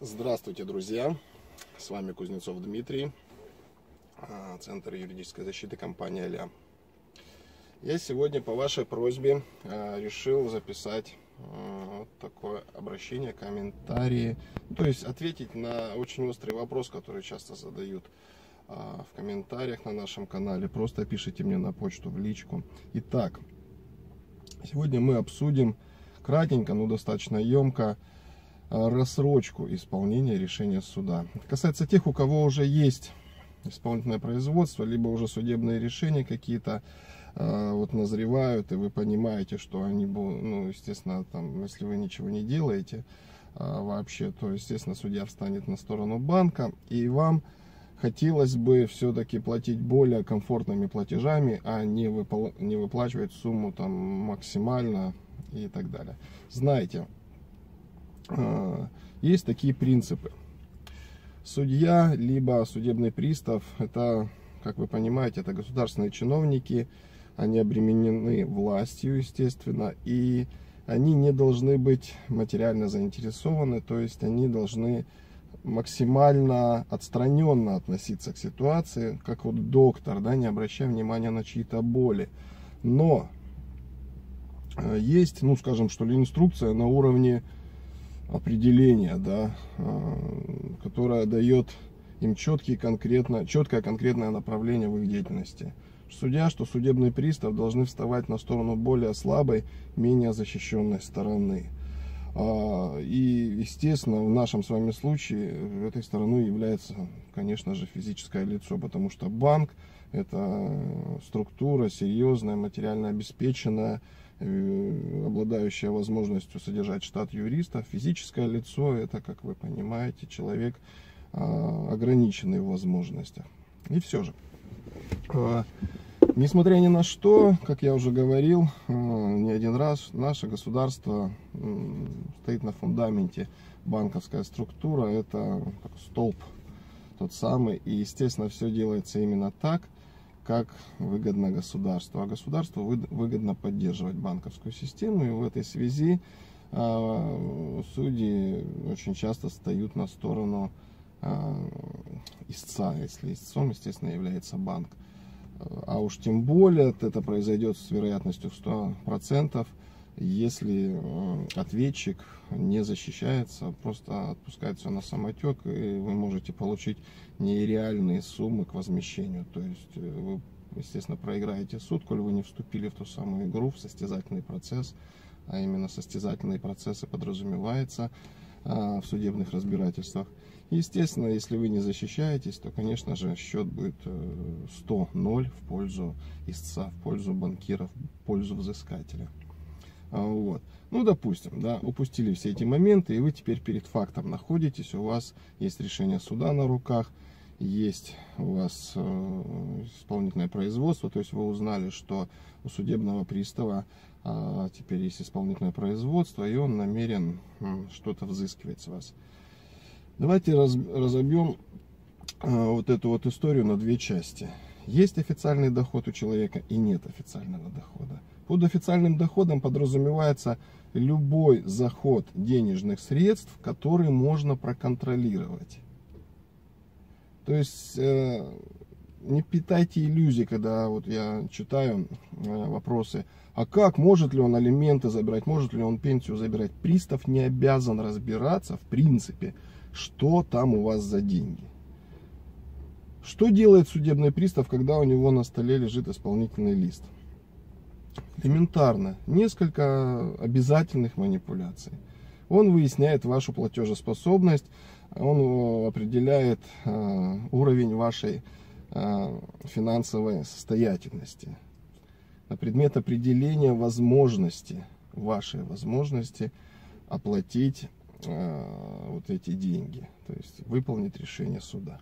Здравствуйте, друзья! С вами Кузнецов Дмитрий, а, Центр юридической защиты компании «Аля». Я сегодня по вашей просьбе а, решил записать а, вот такое обращение, комментарии, то есть ответить на очень острый вопрос, который часто задают в комментариях на нашем канале. Просто пишите мне на почту в личку. Итак, сегодня мы обсудим кратенько, но достаточно емко рассрочку исполнения решения суда. Касается тех, у кого уже есть исполнительное производство, либо уже судебные решения какие-то э, вот назревают, и вы понимаете, что они будут, ну, естественно, там, если вы ничего не делаете э, вообще, то, естественно, судья встанет на сторону банка, и вам хотелось бы все-таки платить более комфортными платежами, а не, выпол не выплачивать сумму там максимально и так далее. Знаете, есть такие принципы. Судья, либо судебный пристав, это, как вы понимаете, это государственные чиновники, они обременены властью, естественно, и они не должны быть материально заинтересованы, то есть они должны максимально отстраненно относиться к ситуации, как вот доктор, да, не обращая внимания на чьи-то боли. Но э, есть, ну, скажем, что ли, инструкция на уровне определение, да, а, которое дает им четкие, конкретно, четкое конкретное направление в их деятельности. Судья, что судебный пристав должны вставать на сторону более слабой, менее защищенной стороны. А, и, естественно, в нашем с вами случае этой стороной является, конечно же, физическое лицо, потому что банк – это структура серьезная, материально обеспеченная, Э, обладающая возможностью содержать штат юристов. Физическое лицо это, как вы понимаете, человек а, ограниченный в возможностях. И все же. А, несмотря ни на что, как я уже говорил а, не один раз, наше государство стоит на фундаменте банковская структура, это столб тот самый. И, естественно, все делается именно так – как выгодно государству. А государству выгодно поддерживать банковскую систему. И в этой связи а, судьи очень часто встают на сторону а, истца, если истцом, естественно, является банк. А уж тем более это произойдет с вероятностью в 100%, если ответчик не защищается, просто отпускает все на самотек, и вы можете получить нереальные суммы к возмещению. То есть э, вы, естественно, проиграете суд, коль вы не вступили в ту самую игру, в состязательный процесс, а именно состязательные процессы подразумевается а, в судебных разбирательствах. Естественно, если вы не защищаетесь, то, конечно же, счет будет 100-0 э, в пользу истца, в пользу банкира, в пользу взыскателя. А, вот. Ну, допустим, да, упустили все эти моменты, и вы теперь перед фактом находитесь, у вас есть решение суда на руках, есть у вас э, исполнительное производство, то есть вы узнали, что у судебного пристава э, теперь есть исполнительное производство, и он намерен что-то взыскивать с вас. Давайте раз, разобьем э, вот эту вот историю на две части. Есть официальный доход у человека и нет официального дохода. Под официальным доходом подразумевается любой заход денежных средств, который можно проконтролировать. То есть э, не питайте иллюзий, когда вот я читаю э, вопросы, а как, может ли он алименты забирать, может ли он пенсию забирать. Пристав не обязан разбираться, в принципе, что там у вас за деньги. Что делает судебный пристав, когда у него на столе лежит исполнительный лист? элементарно, несколько обязательных манипуляций. Он выясняет вашу платежеспособность, он э, определяет э, уровень вашей э, финансовой состоятельности. На предмет определения возможности, вашей возможности оплатить вот эти деньги, то есть выполнить решение суда.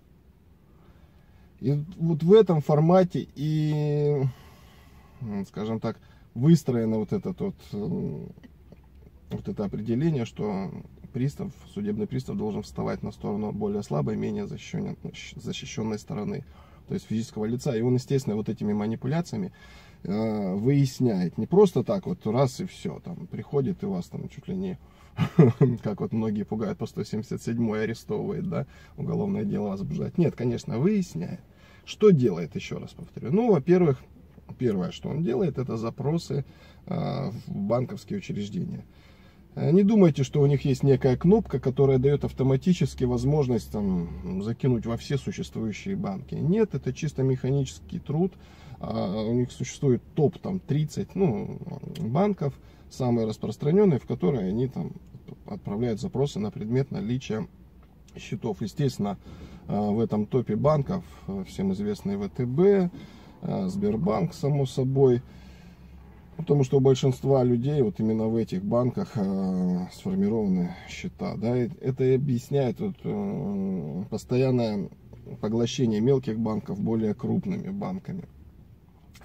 И вот в этом формате и, скажем так, выстроено вот, этот вот, э, вот это определение, что пристав, судебный пристав должен вставать на сторону более слабой, менее защищенной, защищенной стороны, то есть физического лица. И он, естественно, вот этими манипуляциями э, выясняет. Не просто так вот раз и все, там приходит и вас там чуть ли не как вот многие пугают по 177 арестовывает, да, уголовное дело возбуждать. Нет, конечно, выясняет. Что делает, еще раз повторю? Ну, во-первых, первое, что он делает, это запросы а, в банковские учреждения. Э, не думайте, что у них есть некая кнопка, которая дает автоматически возможность там, закинуть во все существующие банки. Нет, это чисто механический труд. А, у них существует топ там, 30 ну, банков, самые распространенные, в которые они там, отправляют запросы на предмет наличия счетов. Естественно, а, в этом топе банков э, всем известный ВТБ, э, Сбербанк, само собой. Потому что у большинства людей вот именно в этих банках э, сформированы счета. Да, это и объясняет вот, э, постоянное поглощение мелких банков более крупными банками.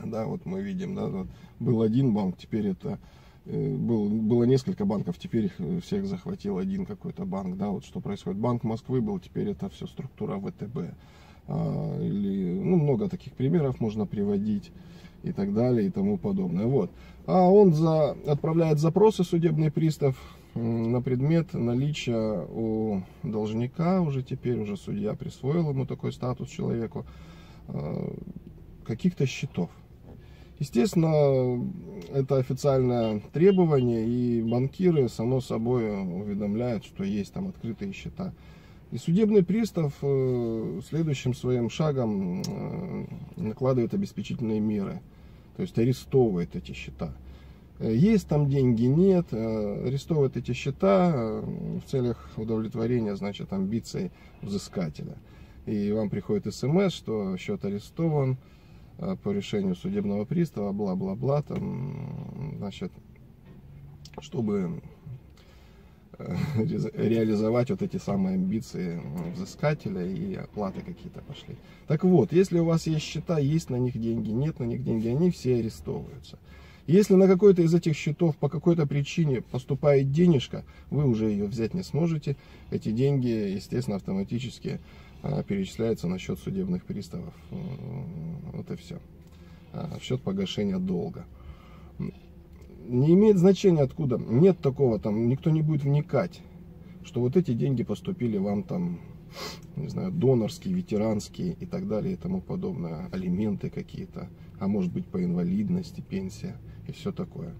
Да, вот мы видим, да, вот был один банк, теперь это э, был, было несколько банков, теперь э, всех захватил один какой-то банк. Да, вот что происходит. Банк Москвы был, теперь это все структура ВТБ. А, или, ну, много таких примеров можно приводить и так далее и тому подобное. Вот. А он за, отправляет запросы, судебный пристав, на предмет наличия у должника, уже теперь уже судья присвоил ему такой статус человеку, а, каких-то счетов. Естественно, это официальное требование, и банкиры, само собой, уведомляют, что есть там открытые счета. И судебный пристав э, следующим своим шагом э, накладывает обеспечительные меры, то есть арестовывает эти счета. Э, есть там деньги, нет, арестовывает эти счета в целях удовлетворения, значит, амбиций взыскателя. И вам приходит смс, что счет арестован по решению судебного пристава, бла-бла-бла, там, значит, чтобы реализовать вот эти самые амбиции взыскателя и оплаты какие-то пошли. Так вот, если у вас есть счета, есть на них деньги, нет на них деньги, они все арестовываются. Если на какой-то из этих счетов по какой-то причине поступает денежка, вы уже ее взять не сможете. Эти деньги, естественно, автоматически а, перечисляются на счет судебных приставов. Вот и все. А, в счет погашения долга не имеет значения откуда. Нет такого, там никто не будет вникать, что вот эти деньги поступили вам там, не знаю, донорские, ветеранские и так далее и тому подобное, алименты какие-то, а может быть по инвалидности, пенсия и все такое.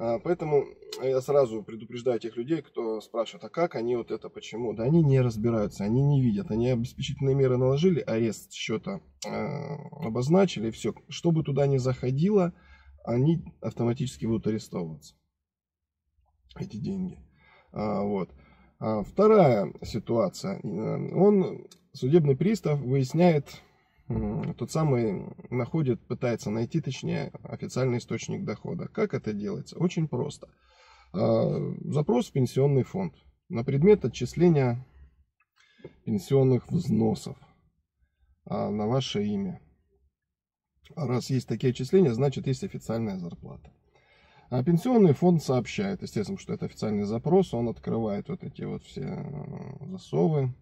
А, поэтому я сразу предупреждаю тех людей, кто спрашивает, а как они вот это, почему? Да они не разбираются, они не видят, они обеспечительные меры наложили, арест счета э, обозначили, все. Чтобы туда не заходило, они автоматически будут арестовываться, эти деньги. А, вот. А вторая ситуация. Он, судебный пристав, выясняет, тот самый находит, пытается найти, точнее, официальный источник дохода. Как это делается? Очень просто. А, запрос в пенсионный фонд на предмет отчисления пенсионных взносов а, на ваше имя. Раз есть такие отчисления, значит есть официальная зарплата. А пенсионный фонд сообщает, естественно, что это официальный запрос, он открывает вот эти вот все э, засовы,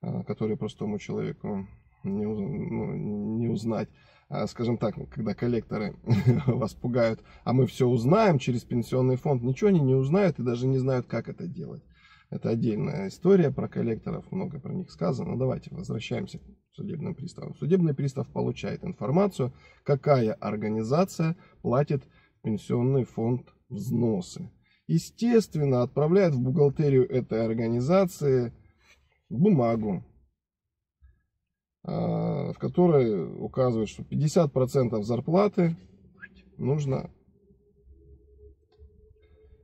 э, которые простому человеку не, ну, не узнать. А, скажем так, когда коллекторы вас пугают, а мы все узнаем через пенсионный фонд, ничего они не узнают и даже не знают, как это делать. Это отдельная история про коллекторов, много про них сказано. Но давайте возвращаемся к судебным приставам. Судебный пристав получает информацию, какая организация платит пенсионный фонд взносы. Естественно, отправляет в бухгалтерию этой организации бумагу, в которой указывает, что 50% зарплаты нужно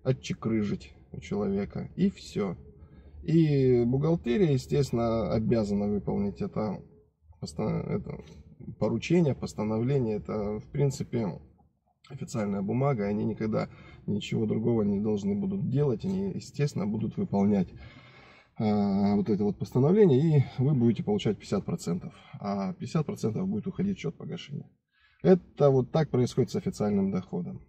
отчекрыжить у человека. И все. И бухгалтерия, естественно, обязана выполнить это, это поручение, постановление. Это, в принципе, официальная бумага. Они никогда ничего другого не должны будут делать. Они, естественно, будут выполнять вот это вот постановление. И вы будете получать 50%. А 50% будет уходить в счет погашения. Это вот так происходит с официальным доходом.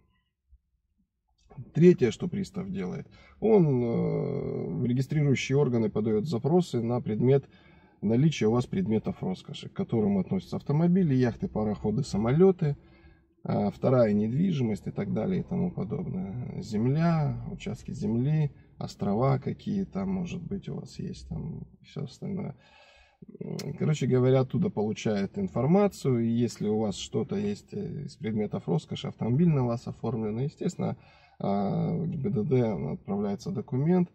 Третье, что пристав делает, он э, в регистрирующие органы подает запросы на предмет наличия у вас предметов роскоши, к которым относятся автомобили, яхты, пароходы, самолеты, а вторая недвижимость и так далее и тому подобное. Земля, участки земли, острова какие там, может быть, у вас есть там все остальное. Короче говоря, оттуда получает информацию, и если у вас что-то есть э, из предметов роскоши, автомобиль на вас оформлен, естественно, а, в ГИБДД отправляется документ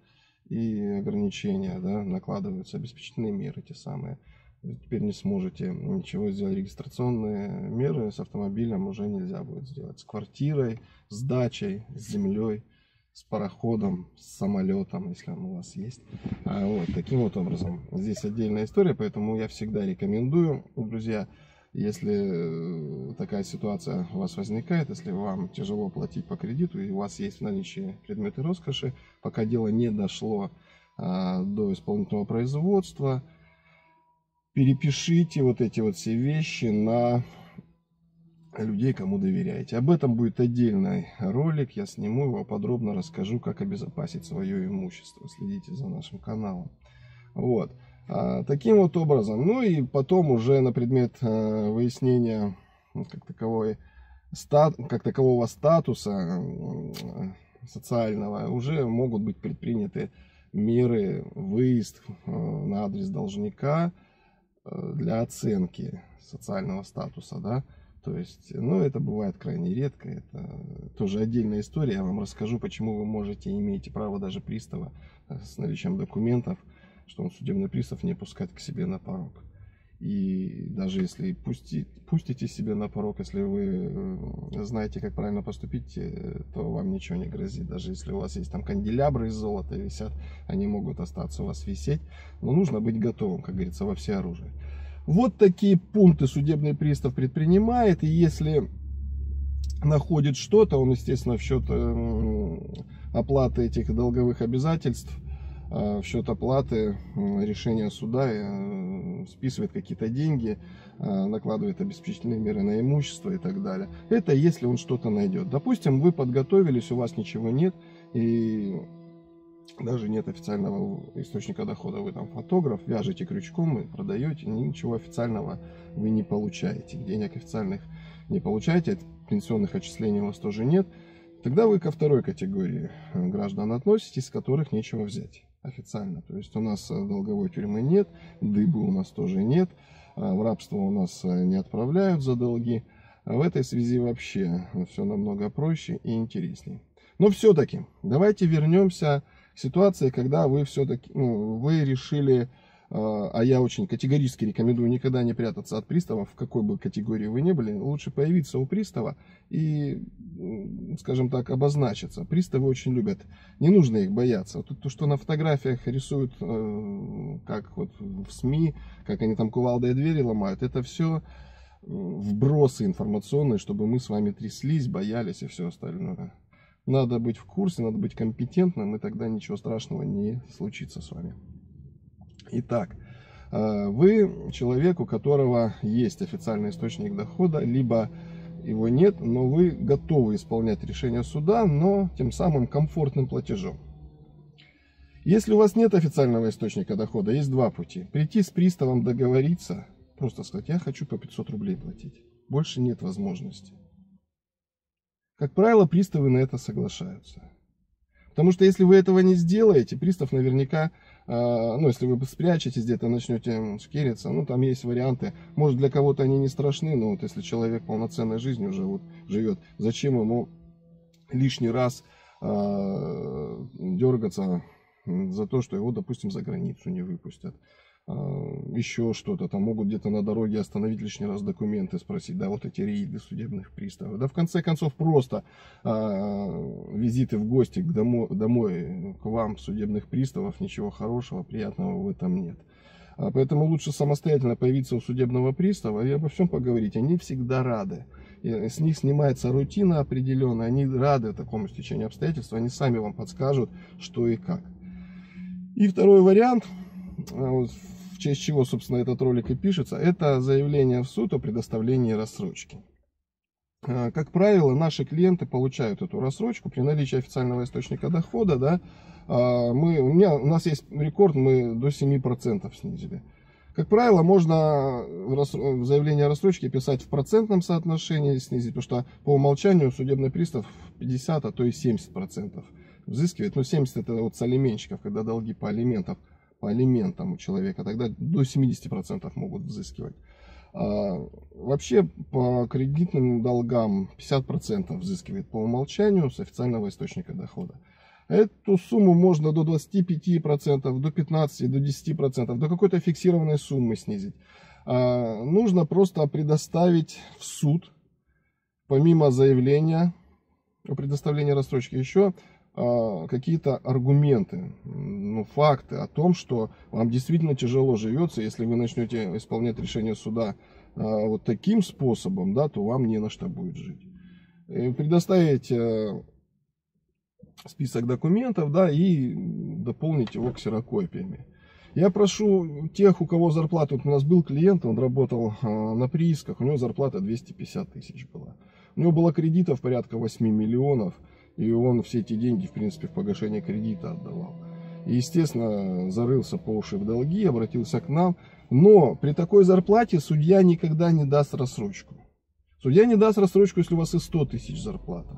и ограничения, да, накладываются обеспечительные меры те самые. Теперь не сможете ничего сделать. Регистрационные меры с автомобилем уже нельзя будет сделать. С квартирой, с дачей, с землей с пароходом, с самолетом, если он у вас есть. А вот таким вот образом. Здесь отдельная история, поэтому я всегда рекомендую, друзья, если э, такая ситуация у вас возникает, если вам тяжело платить по кредиту и у вас есть в наличии предметы роскоши, пока дело не дошло а, до исполнительного производства, перепишите вот эти вот все вещи на людей, кому доверяете. Об этом будет отдельный ролик, я сниму его, подробно расскажу, как обезопасить свое имущество. Следите за нашим каналом. Вот. А, таким вот образом. Ну и потом уже на предмет а, выяснения как, таковой, стат, как такового статуса социального уже могут быть предприняты меры выезд а, на адрес должника а, для оценки социального статуса, да, то есть, ну, это бывает крайне редко. Это тоже отдельная история. Я вам расскажу, почему вы можете, имеете право даже пристава э, с наличием документов, что он судебный пристав не пускать к себе на порог. И даже если пусти, пустите себе на порог, если вы э, знаете, как правильно поступить, э, то вам ничего не грозит. Даже если у вас есть там канделябры из золота висят, они могут остаться у вас висеть. Но нужно быть готовым, как говорится, во все оружие. Вот такие пункты судебный пристав предпринимает, и если находит что-то, он, естественно, в счет э, оплаты этих долговых обязательств, э, в счет оплаты решения суда э, списывает какие-то деньги, накладывает обеспечительные меры на имущество и так далее. Это если он что-то найдет. Допустим, вы подготовились, у вас ничего нет, и даже нет официального источника дохода. Вы там фотограф, вяжете крючком и продаете, ничего официального вы не получаете. Денег официальных не получаете, пенсионных отчислений у вас тоже нет. Тогда вы ко второй категории э, граждан относитесь, с которых нечего взять официально. То есть у нас э, долговой тюрьмы нет, дыбы у нас тоже нет, э, в рабство у нас не отправляют за долги. А в этой связи вообще все намного проще и интереснее. Но все-таки давайте вернемся ситуации, когда вы все-таки, ну, вы решили, а, а я очень категорически рекомендую никогда не прятаться от пристава, в какой бы категории вы ни были, лучше появиться у пристава и, скажем так, обозначиться. Приставы очень любят, не нужно их бояться. Тут то, что на фотографиях рисуют, э, как вот в СМИ, как они там кувалдой двери ломают, это все вбросы информационные, чтобы мы с вами тряслись, боялись и все остальное. Надо быть в курсе, надо быть компетентным, и тогда ничего страшного не случится с вами. Итак, э, вы человек, у которого есть официальный источник дохода, либо его нет, но вы готовы исполнять решение суда, но тем самым комфортным платежом. Если у вас нет официального источника дохода, есть два пути. Прийти с приставом договориться, просто сказать, я хочу по 500 рублей платить. Больше нет возможности. Как правило, приставы на это соглашаются. Потому что если вы этого не сделаете, пристав наверняка, а, ну, если вы спрячетесь где-то, начнете шкериться, ну, там есть варианты. Может, для кого-то они не страшны, но вот если человек полноценной жизнью живет, живет зачем ему лишний раз э, дергаться за то, что его, допустим, за границу не выпустят. А, еще что-то, там могут где-то на дороге остановить лишний раз документы, спросить, да, вот эти рейды судебных приставов. Да, в конце концов, просто а, визиты в гости к домой, домой к вам судебных приставов, ничего хорошего, приятного в этом нет. А, поэтому лучше самостоятельно появиться у судебного пристава и обо всем поговорить. Они всегда рады. И с них снимается рутина определенная, они рады такому стечению обстоятельств, они сами вам подскажут, что и как. И второй вариант, вот в честь чего, собственно, этот ролик и пишется, это заявление в суд о предоставлении рассрочки. А, как правило, наши клиенты получают эту рассрочку при наличии официального источника дохода. Да, а, мы, у, меня, у нас есть рекорд, мы до 7% снизили. Как правило, можно заявление о рассрочке писать в процентном соотношении снизить, потому что по умолчанию судебный пристав 50, а то и 70% взыскивает, ну 70 это вот с алименщиков, когда долги по алиментам, по алиментам у человека, тогда до 70% могут взыскивать. А, вообще по кредитным долгам 50% взыскивает по умолчанию с официального источника дохода. Эту сумму можно до 25%, до 15%, до 10%, до какой-то фиксированной суммы снизить. А, нужно просто предоставить в суд, помимо заявления о предоставлении рассрочки, еще какие-то аргументы, ну, факты о том, что вам действительно тяжело живется, если вы начнете исполнять решение суда а, вот таким способом, да, то вам не на что будет жить. И предоставить э, список документов, да, и дополнить его ксерокопиями. Я прошу тех, у кого зарплата, вот у нас был клиент, он работал а, на приисках, у него зарплата 250 тысяч была. У него было кредитов порядка 8 миллионов, и он все эти деньги, в принципе, в погашение кредита отдавал. И, естественно, зарылся по уши в долги, обратился к нам. Но при такой зарплате судья никогда не даст рассрочку. Судья не даст рассрочку, если у вас и 100 тысяч зарплата.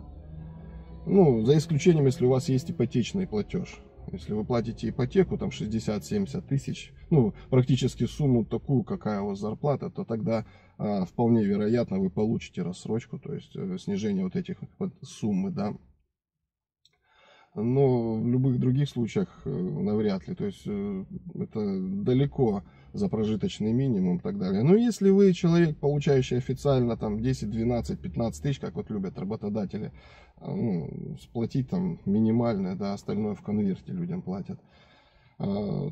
Ну, за исключением, если у вас есть ипотечный платеж. Если вы платите ипотеку, там 60-70 тысяч, ну, практически сумму такую, какая у вас зарплата, то тогда а, вполне вероятно вы получите рассрочку, то есть э, снижение вот этих вот суммы, да. Но в любых других случаях э, навряд ли, то есть э, это далеко за прожиточный минимум и так далее. Но если вы человек, получающий официально там 10, 12, 15 тысяч, как вот любят работодатели, а, ну, сплатить там минимальное, да, остальное в конверте людям платят,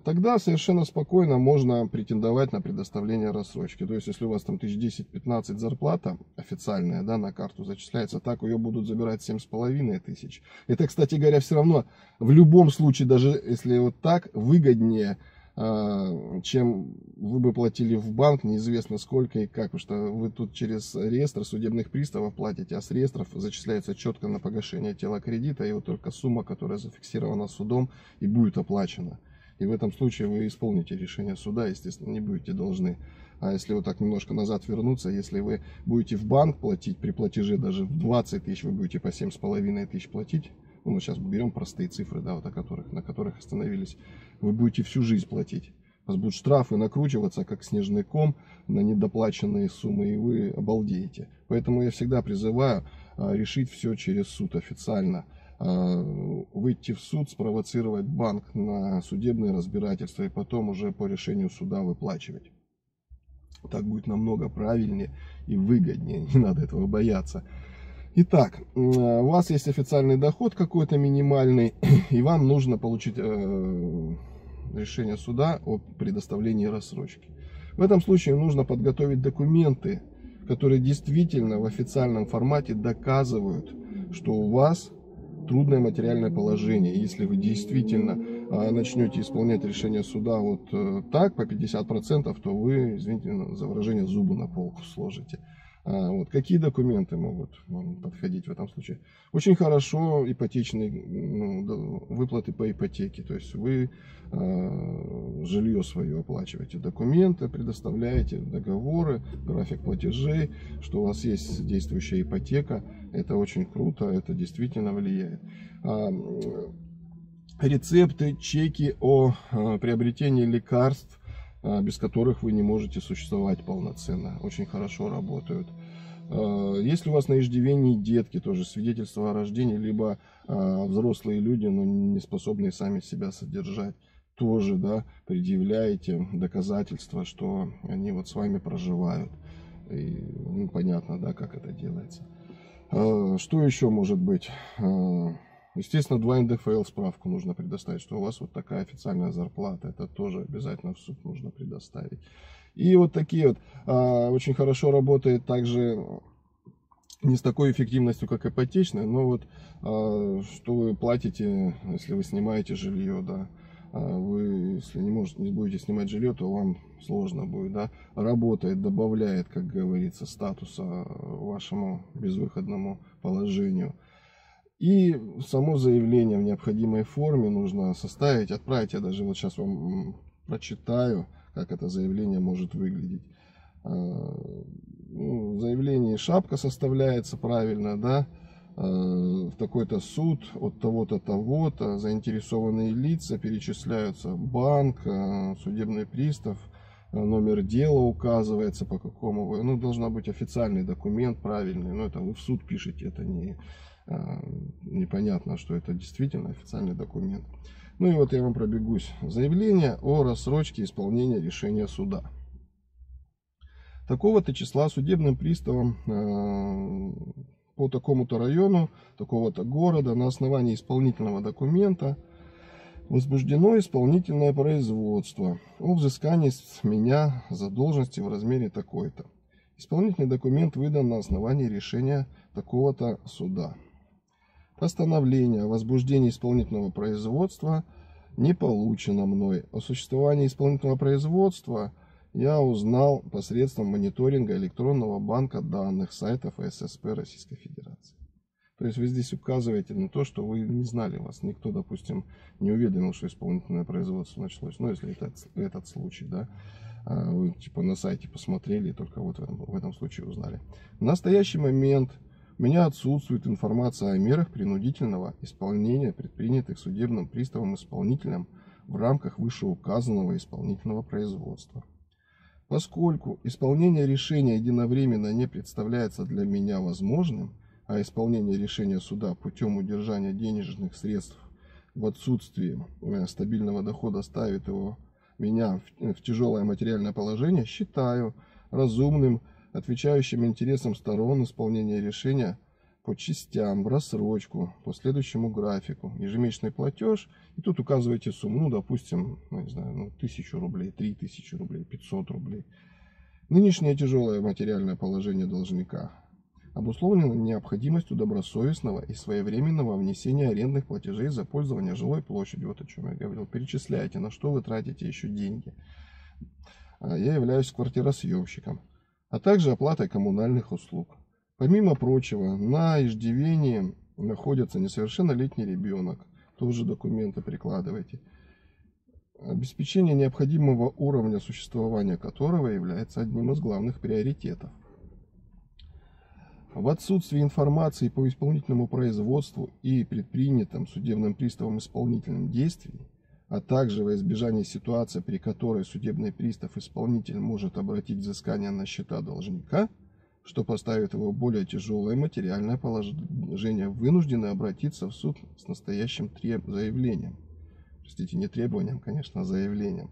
тогда совершенно спокойно можно претендовать на предоставление рассрочки. То есть, если у вас там 1010-15 зарплата официальная, да, на карту зачисляется, так ее будут забирать 7,5 тысяч. Это, кстати говоря, все равно в любом случае, даже если вот так, выгоднее а, чем вы бы платили в банк, неизвестно сколько и как, потому что вы тут через реестр судебных приставов платите, а с реестров зачисляется четко на погашение тела кредита, и вот только сумма, которая зафиксирована судом, и будет оплачена. И в этом случае вы исполните решение суда, естественно, не будете должны. А если вот так немножко назад вернуться, если вы будете в банк платить при платеже даже в 20 тысяч, вы будете по 7,5 тысяч платить, ну, мы сейчас берем простые цифры, да, вот о которых, на которых остановились, вы будете всю жизнь платить. У вас будут штрафы накручиваться, как снежный ком, на недоплаченные суммы, и вы обалдеете. Поэтому я всегда призываю а, решить все через суд официально. А, выйти в суд, спровоцировать банк на судебное разбирательство и потом уже по решению суда выплачивать. Так будет намного правильнее и выгоднее, не надо этого бояться. Итак, у вас есть официальный доход какой-то минимальный, и вам нужно получить э, решение суда о предоставлении рассрочки. В этом случае нужно подготовить документы, которые действительно в официальном формате доказывают, что у вас трудное материальное положение. Если вы действительно а, начнете исполнять решение суда вот э, так, по 50%, то вы, извините за выражение, зубы на полку сложите. А, вот. Какие документы могут подходить в этом случае? Очень хорошо ипотечные ну, выплаты по ипотеке. То есть вы э, жилье свое оплачиваете, документы предоставляете, договоры, график платежей, что у вас есть действующая ипотека. Это очень круто, это действительно влияет. А, рецепты, чеки о а, приобретении лекарств а, без которых вы не можете существовать полноценно. Очень хорошо работают. Если у вас на иждивении детки, тоже свидетельство о рождении, либо взрослые люди, но не способные сами себя содержать, тоже да, предъявляете доказательства, что они вот с вами проживают. И, ну, понятно, да, как это делается. Что еще может быть? Естественно, 2 НДФЛ справку нужно предоставить, что у вас вот такая официальная зарплата. Это тоже обязательно в суд нужно предоставить. И вот такие вот. А, очень хорошо работает также не с такой эффективностью, как ипотечная, но вот что вы платите, если вы снимаете жилье, да. А вы, если не, можете, не будете снимать жилье, то вам сложно будет, да. Работает, добавляет, как говорится, статуса вашему безвыходному положению. И само заявление в необходимой форме нужно составить, отправить. Я даже вот сейчас вам прочитаю, как это заявление может выглядеть. А, ну, заявление шапка составляется правильно, да. В такой-то суд от того-то, того-то, заинтересованные лица перечисляются, банк, судебный пристав, номер дела указывается, по какому ну, должна быть официальный документ правильный, но это вы в суд пишете, это не непонятно, что это действительно официальный документ. Ну и вот я вам пробегусь. Заявление о рассрочке исполнения решения суда. Такого-то числа судебным приставом э, по такому-то району, такого-то города на основании исполнительного документа возбуждено исполнительное производство о взыскании с меня задолженности в размере такой-то. Исполнительный документ выдан на основании решения такого-то суда. Постановление о возбуждении исполнительного производства не получено мной. О существовании исполнительного производства я узнал посредством мониторинга электронного банка данных сайтов ССП Российской Федерации. То есть вы здесь указываете на то, что вы не знали, вас никто, допустим, не уведомил, что исполнительное производство началось. Ну, если это этот случай, да. А вы типа на сайте посмотрели и только вот в этом, в этом случае узнали. В настоящий момент у меня отсутствует информация о мерах принудительного исполнения, предпринятых судебным приставом-исполнителем в рамках вышеуказанного исполнительного производства. Поскольку исполнение решения единовременно не представляется для меня возможным, а исполнение решения суда путем удержания денежных средств в отсутствии э, стабильного дохода ставит его меня в, в тяжелое материальное положение, считаю разумным отвечающим интересам сторон исполнения решения по частям, в рассрочку, по следующему графику, ежемесячный платеж, и тут указываете сумму, ну, допустим, ну, не знаю, ну, тысячу рублей, три тысячи рублей, 500 рублей. Нынешнее тяжелое материальное положение должника обусловлено необходимостью добросовестного и своевременного внесения арендных платежей за пользование жилой площадью. Вот о чем я говорил. Перечисляйте, на что вы тратите еще деньги. А, я являюсь квартиросъемщиком а также оплатой коммунальных услуг. Помимо прочего, на иждивении находится несовершеннолетний ребенок, тоже документы прикладывайте, обеспечение необходимого уровня существования которого является одним из главных приоритетов. В отсутствии информации по исполнительному производству и предпринятым судебным приставом исполнительным действиям, а также во избежание ситуации, при которой судебный пристав-исполнитель может обратить взыскание на счета должника, что поставит его в более тяжелое материальное положение, вынуждены обратиться в суд с настоящим треб... заявлением. Простите, не требованием, конечно, а заявлением.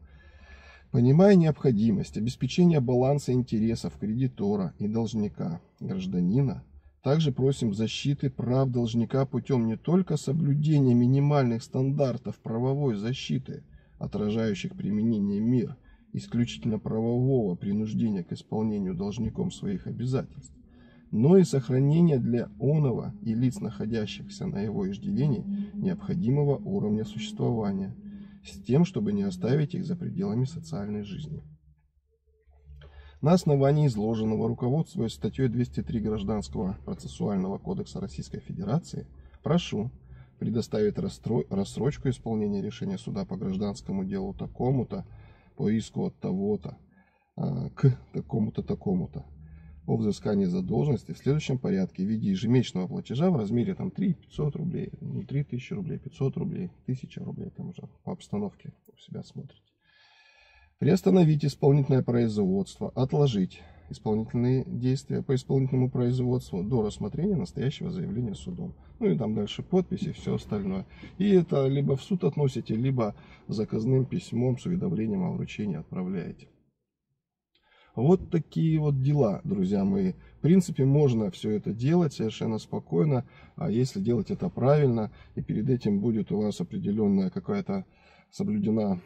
Понимая необходимость обеспечения баланса интересов кредитора и должника, гражданина, также просим защиты прав должника путем не только соблюдения минимальных стандартов правовой защиты, отражающих применение мер исключительно правового принуждения к исполнению должником своих обязательств, но и сохранения для оного и лиц, находящихся на его иждивении, необходимого уровня существования, с тем, чтобы не оставить их за пределами социальной жизни. На основании изложенного, руководствуясь статьей 203 Гражданского процессуального кодекса Российской Федерации, прошу предоставить рассрочку исполнения решения суда по гражданскому делу такому-то, по иску от того-то, а, к такому-то, такому-то, о взыскании задолженности в следующем порядке в виде ежемесячного платежа в размере там 3 500 рублей, не 3 тысячи рублей, 500 рублей, 1000 рублей, там уже по обстановке у себя смотрите. Приостановить исполнительное производство, отложить исполнительные действия по исполнительному производству до рассмотрения настоящего заявления судом. Ну и там дальше подписи, все остальное. И это либо в суд относите, либо заказным письмом с уведомлением о вручении отправляете. Вот такие вот дела, друзья мои. В принципе, можно все это делать совершенно спокойно, а если делать это правильно, и перед этим будет у вас определенная какая-то соблюдена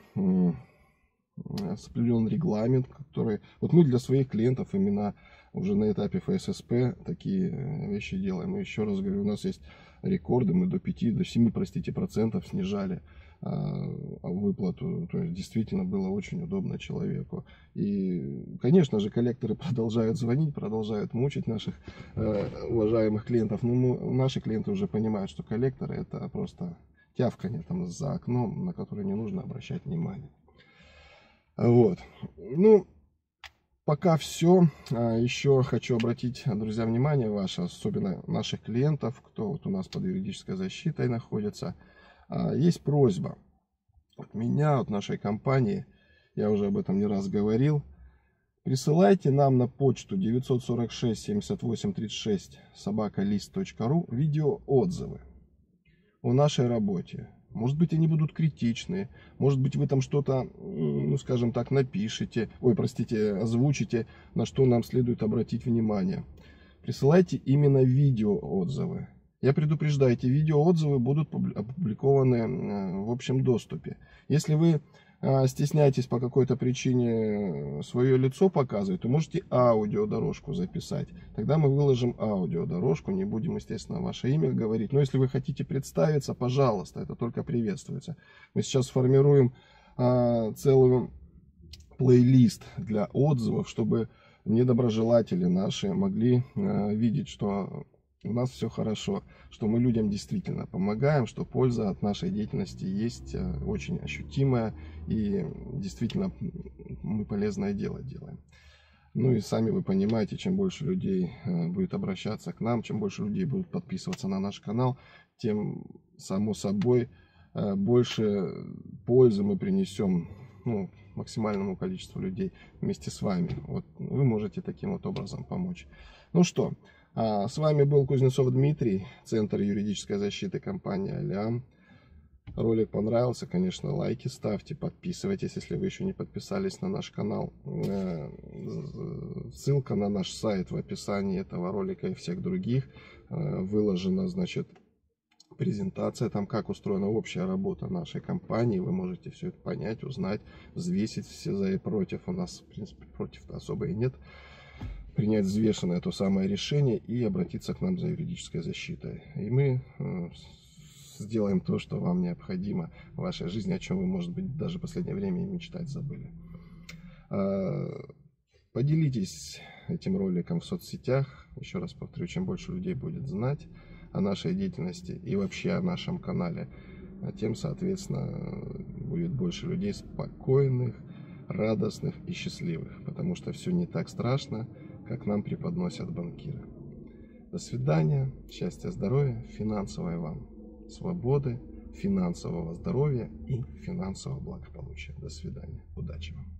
определенный регламент, который... Вот мы для своих клиентов именно уже на этапе ФССП такие э, вещи делаем. И еще раз говорю, у нас есть рекорды, мы до 5, до 7, простите, процентов снижали а, выплату. То есть действительно было очень удобно человеку. И, конечно же, коллекторы продолжают звонить, продолжают мучить наших э, уважаемых клиентов. Но мы, наши клиенты уже понимают, что коллекторы это просто тявканье там за окном, на которое не нужно обращать внимание. Вот. Ну, пока все. А, еще хочу обратить, друзья, внимание ваше, особенно наших клиентов, кто вот у нас под юридической защитой находится. А, есть просьба от меня, от нашей компании, я уже об этом не раз говорил, Присылайте нам на почту 946 78 36 собакалист.ру видео отзывы о нашей работе. Может быть, они будут критичные. Может быть, вы там что-то, ну, скажем так, напишите. Ой, простите, озвучите, на что нам следует обратить внимание. Присылайте именно видео отзывы. Я предупреждаю, эти видео отзывы будут опубликованы в общем доступе. Если вы стесняетесь по какой-то причине э, свое лицо показывать, то можете аудиодорожку записать. Тогда мы выложим аудиодорожку, не будем, естественно, ваше имя говорить. Но если вы хотите представиться, пожалуйста, это только приветствуется. Мы сейчас формируем а, целый плейлист для отзывов, чтобы недоброжелатели наши могли а, видеть, что у нас все хорошо, что мы людям действительно помогаем, что польза от нашей деятельности есть э, очень ощутимая и действительно мы полезное дело делаем. Ну и сами вы понимаете, чем больше людей э, будет обращаться к нам, чем больше людей будут подписываться на наш канал, тем, само собой, э, больше пользы мы принесем ну, максимальному количеству людей вместе с вами. Вот вы можете таким вот образом помочь. Ну что, с вами был Кузнецов Дмитрий, Центр юридической защиты компании Алиам. Ролик понравился, конечно, лайки ставьте, подписывайтесь, если вы еще не подписались на наш канал. Э, ссылка на наш сайт в описании этого ролика и всех других. Э, выложена, значит, презентация, там как устроена общая работа нашей компании. Вы можете все это понять, узнать, взвесить все за и против. У нас, в принципе, против особо и нет принять взвешенное то самое решение и обратиться к нам за юридической защитой. И мы э, сделаем то, что вам необходимо в вашей жизни, о чем вы, может быть, даже в последнее время и мечтать забыли. А, поделитесь этим роликом в соцсетях. Еще раз повторю, чем больше людей будет знать о нашей деятельности и вообще о нашем канале, а тем, соответственно, будет больше людей спокойных, радостных и счастливых, потому что все не так страшно, как нам преподносят банкиры. До свидания, счастья, здоровья, финансовой вам свободы, финансового здоровья и финансового благополучия. До свидания. Удачи вам.